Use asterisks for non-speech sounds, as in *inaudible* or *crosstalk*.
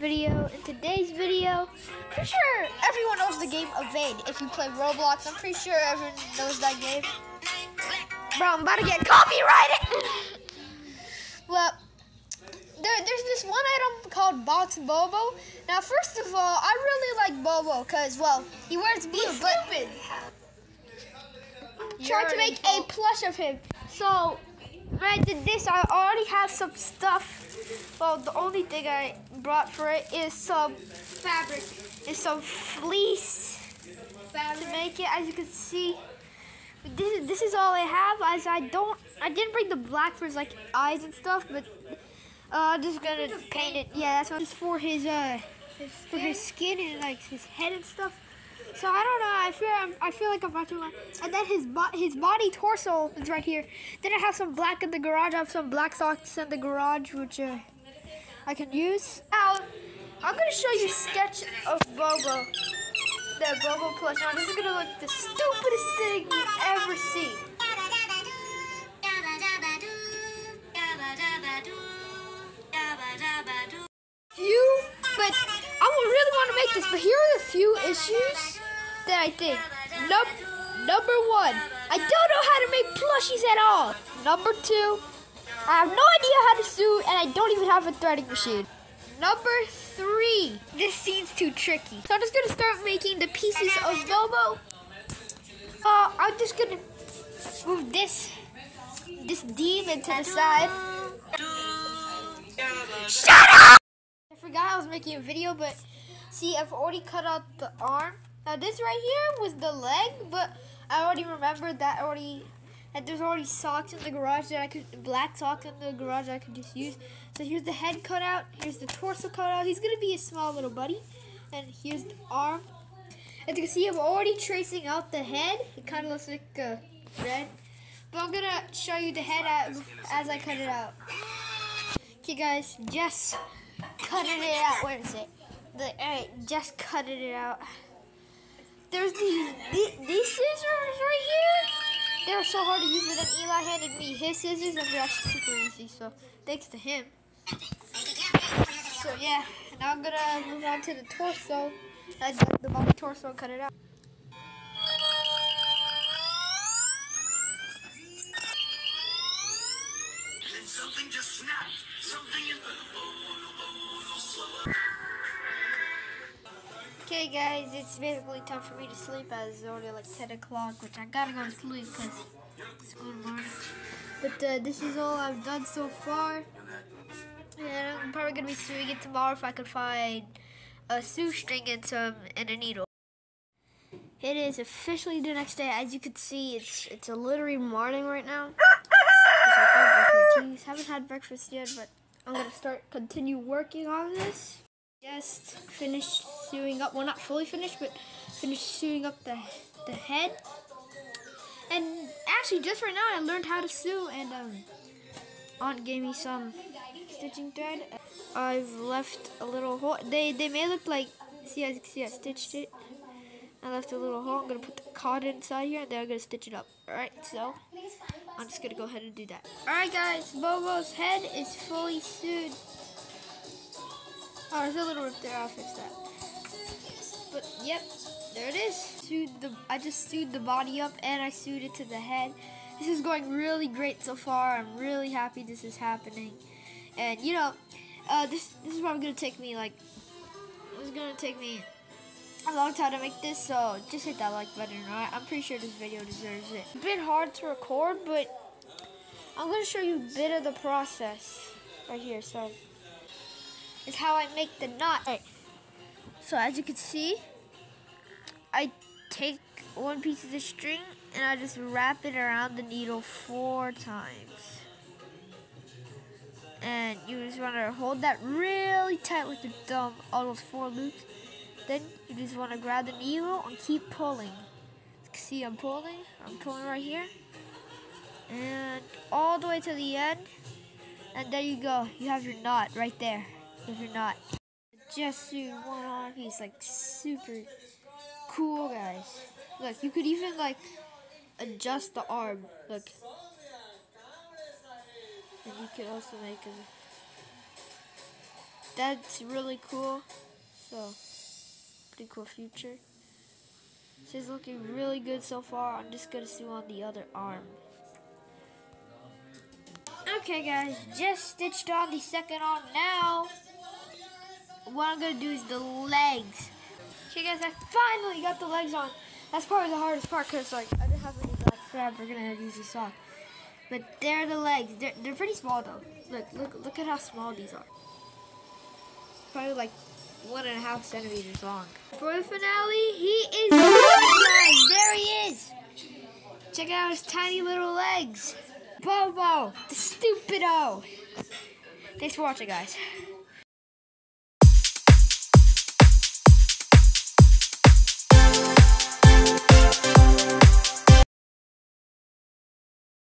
video. In today's video, pretty sure everyone knows the game Evade. If you play Roblox, I'm pretty sure everyone knows that game. Bro, I'm about to get copyrighted. *laughs* well, there, there's this one item called Box Bobo. Now, first of all, I really like Bobo because, well, he wears blue, He's but stupid. tried to make a plush of him. So when I did this, I already have some stuff. Well, the only thing I brought for it is some fabric. is some fleece to make it. As you can see, this is, this is all I have. As I don't, I didn't bring the black for his like eyes and stuff, but uh, I'm just gonna paint it. Yeah, that's what it's for his uh for his skin and like his head and stuff. So I don't know. I feel I'm, I feel like I'm watching one. And then his bo- his body torso is right here. Then I have some black in the garage. I have some black socks in the garage, which uh, I can use. Now I'm gonna show you a sketch of Bobo, the Bobo plush. Now this is gonna look the stupidest thing you ever see. Few, but I really want to make this. But here are the few issues I think. Num- number one, I don't know how to make plushies at all. Number two, I have no idea how to sew, and I don't even have a threading machine. Number three, this seems too tricky. So I'm just gonna start making the pieces of Bobo. Uh, I'm just gonna move this this demon to the side. Shut up! I forgot I was making a video, but see, I've already cut out the arm. Now this right here was the leg, but I already remembered that already. That there's already socks in the garage that I could, black socks in the garage I could just use. So here's the head cut out. Here's the torso cut out. He's gonna be a small little buddy. And here's the arm. As you can see, I'm already tracing out the head. It kind of looks like uh, red. But I'm gonna show you the head at, as I cut it out. Okay, guys, just cutting it out. Where is it? The, all right, just cutting it out. There's these, these scissors right here. They're so hard to use, but then Eli handed me his scissors, and they're super easy. So thanks to him. So yeah, now I'm gonna move on to the torso. I did the body torso cut it out. Guys, it's basically time for me to sleep as it's already like 10 o'clock, which I gotta go to sleep because. But uh, this is all I've done so far. And I'm probably gonna be sewing it tomorrow if I can find a string and some and a needle. It is officially the next day. As you can see, it's it's a literally morning right now. My teeth. Haven't had breakfast yet, but I'm gonna start continue working on this. Just finished sewing up. Well, not fully finished, but finished sewing up the the head. And actually, just right now, I learned how to sew, and um, Aunt gave me some stitching thread. I've left a little hole. They they may look like see can see I stitched it. I left a little hole. I'm gonna put the cotton inside here, and then I'm gonna stitch it up. All right, so I'm just gonna go ahead and do that. All right, guys, Bobo's head is fully sewed. Oh, there's a little rip there. I'll fix that. But yep, there it is. The. I just sewed the body up and I sewed it to the head. This is going really great so far. I'm really happy this is happening. And you know, uh, this this is probably gonna take me like. It's gonna take me a long time to make this, so just hit that like button. Alright, I'm pretty sure this video deserves it. A bit hard to record, but I'm gonna show you a bit of the process right here. So it's how I make the knot. So as you can see, I take one piece of the string and I just wrap it around the needle four times. And you just want to hold that really tight with your thumb, all those four loops. Then you just want to grab the needle and keep pulling. See, I'm pulling. I'm pulling right here. And all the way to the end. And there you go. You have your knot right there if you're not. Just sewed one piece, like super cool, guys. Look, you could even like adjust the arm. Look, and you could also make a that's really cool. So, pretty cool future. This is looking really good so far. I'm just gonna sew on the other arm. Okay guys, just stitched on the second arm now. What I'm gonna do is the legs. Okay guys, I finally got the legs on. That's probably the hardest part because like I didn't have any black fabric and I had to use a sock. But they're the legs. They're, they're pretty small though. Look, look, look at how small these are. Probably like one and a half centimeters long. For the finale, he is guys. There he is. Check out his tiny little legs. Bobo, the stupid stupido. Thanks for watching, guys.